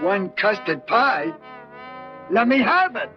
One custard pie? Let me have it.